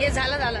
ये झालं झालं.